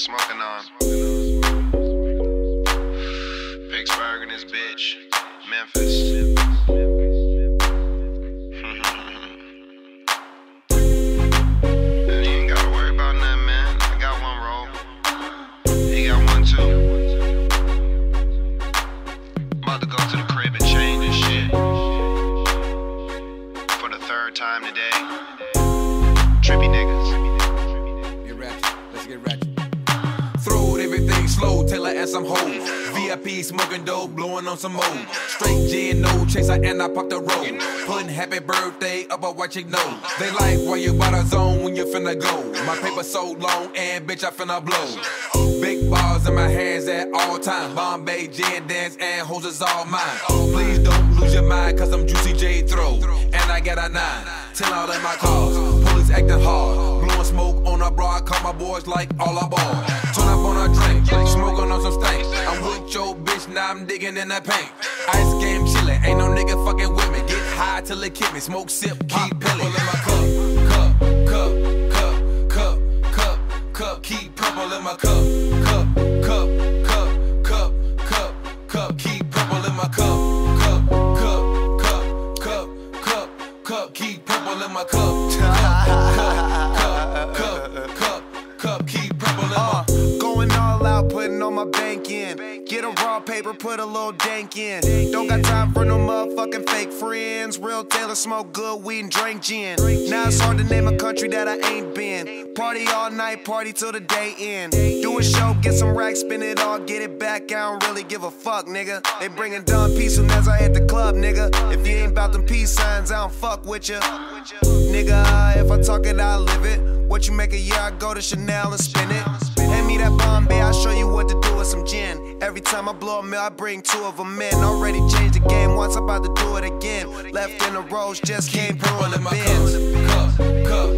smoking on. Pittsburgh and this bitch, Memphis. About to go to the crib and change this shit for the third time today. Trippy niggas. Get ratchet. Let's get ratchet. Slow till I add some hoes. VIP smoking dope, blowing on some more. Straight gin, no chaser, and I pop the roll. Putting happy birthday up a white chick. They like why you by the zone when you finna go. My paper so long, and bitch, I finna blow. Big balls in my hands at all times. Bombay, gin, dance, and hoes is all mine. Please don't lose your mind, cause I'm Juicy J Throw. And I got a nine. Ten all in my cars. Police acting hard. Smoke on a bra. I call my boys like all I ball. Turn up on a drink. Smoking on some stank. I'm with your bitch, now I'm digging in that paint. Ice game chillin'. Ain't no nigga fucking with me. Get high till it kick me. Smoke, sip, keep pillin'. Bank in. Get a raw paper, put a little dank in. Don't got time for no motherfucking fake friends. Real Taylor smoke good weed and drink gin. Now it's hard to name a country that I ain't been. Party all night, party till the day end. Do a show, get some racks, spin it all, get it back. I don't really give a fuck, nigga. They bringing done peace soon as I hit the club, nigga. If you ain't about them peace signs, I don't fuck with ya. Nigga, if I talk it, I live it. What you make a year, I go to Chanel and spin it. Me that Bombay, I'll show you what to do with some gin. Every time I blow a mill, I bring two of them in. Already changed the game once, I'm about to do it again. Left in the rows, just came through in the bins. cup, cup,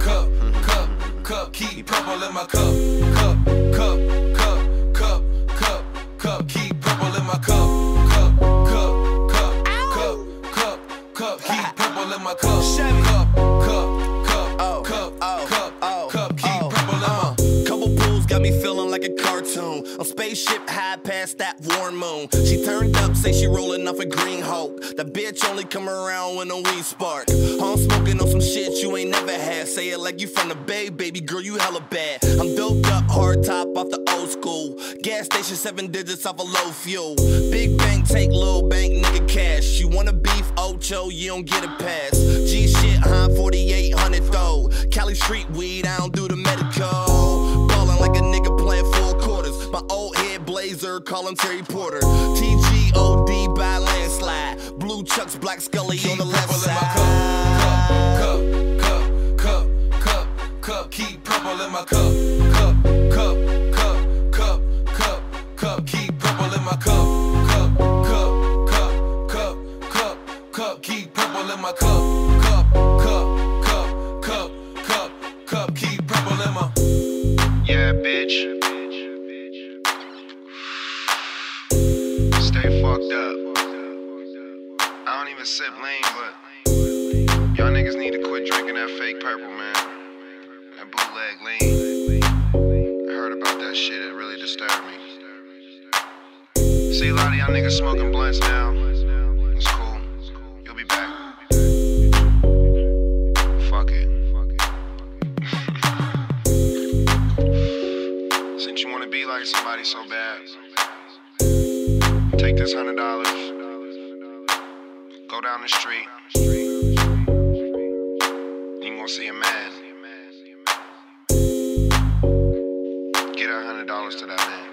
cup, cup, cup, cup, keep purple in my cup, cup, cup, cup, cup, cup, cup, keep purple in my cup, cup, cup, cup, cup, cup, cup, keep purple in my cup, cup, cup, cup, Oh, cup, oh, cup, oh, cup, feeling like a cartoon. A spaceship high past that warm moon. She turned up, say she rolling off a green Hulk. The bitch only come around when a weed spark. I'm smoking on some shit you ain't never had. Say it like you from the bay, baby girl, you hella bad. I'm doped up, hard top off the old school. Gas station, seven digits off a low fuel. Big bank, take little bank, nigga cash. You wanna beef, Ocho, you don't get a pass. G shit, high 4800 though. Cali street weed, I don't do the medical. Head blazer, call him Terry Porter. TGOD by landslide. Blue chucks, black scully on the left purple in my side. cup, cup, cup, cup, cup, cup, keep purple in my cup, cup, cup, cup, cup, cup, cup, keep purple in my cup, cup, cup, cup, cup, cup, cup, keep purple in my cup, cup, cup, cup, cup, cup, cup, keep purple in my. Yeah, bitch. Don't even sip lean, but y'all niggas need to quit drinking that fake purple, man. That bootleg lean. I heard about that shit, it really disturbed me. See a lot of y'all niggas smoking blunts now. It's cool. You'll be back. Fuck it. Since you wanna be like somebody so bad, take this hundred dollars, go down the street, you gonna see a man. Get a hundred dollars to that man.